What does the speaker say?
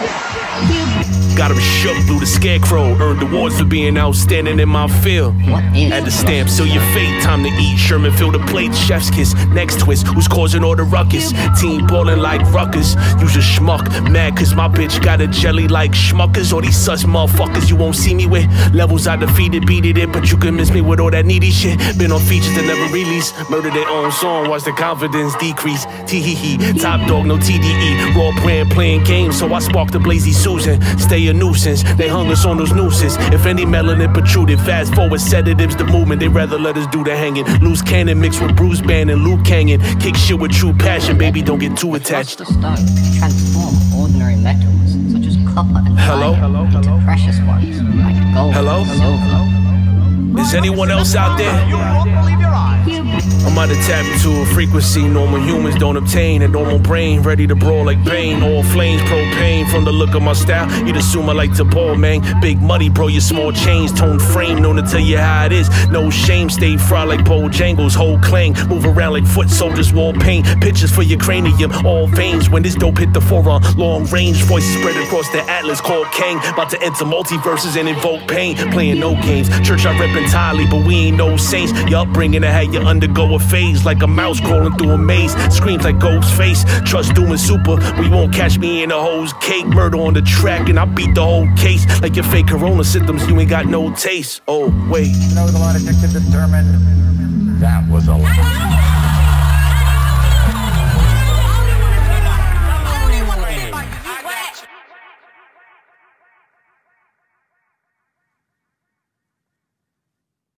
You scarecrow. Earned awards for being outstanding in my field. At the stamp, seal your fate. Time to eat. Sherman fill the plate. Chef's kiss. Next twist. Who's causing all the ruckus? Team ballin' like ruckus. Use a schmuck. Mad cause my bitch got a jelly like schmuckers. All these sus motherfuckers you won't see me with. Levels I defeated, beat it in, but you can miss me with all that needy shit. Been on features that never release. Murder their own song. Watch the confidence decrease. Tee hee hee. Top dog, no TDE. Raw brand playing games. So I sparked the Blazy Susan. Stay a nuisance. They hung us on those nooses. If any melanin protruded, fast forward sedatives, the movement. They rather let us do the hanging. Loose cannon mixed with Bruce Bannon, Luke Canyon. Kick shit with true passion, baby. Don't get too attached. the stone transform ordinary metals, such as copper and Hello? iron, into precious ones, like gold Hello? and silver. Is anyone else out there? I'm about to tap into a frequency normal humans don't obtain. A normal brain ready to brawl like pain. All flames, propane. From the look of my style, you'd assume I like to ball, man. Big money, bro, your small chains. Tone frame, known to tell you how it is. No shame, stay fried like Bojangles. Whole clang, move around like foot soldiers, wall paint. Pictures for your cranium, all veins. When this dope hit the forearm, long range. Voices spread across the atlas called Kang. About to enter multiverses and invoke pain. Playing no games. Church I rep entirely, but we ain't no saints. Your upbringing that had you undergo a phase like a mouse crawling through a maze. Screams like ghost face. Trust and super. We won't catch me in a hose cake. Murder on the track, and I beat the whole case. Like your fake corona symptoms, you ain't got no taste. Oh, wait. You know, the law detective determined that was a lie.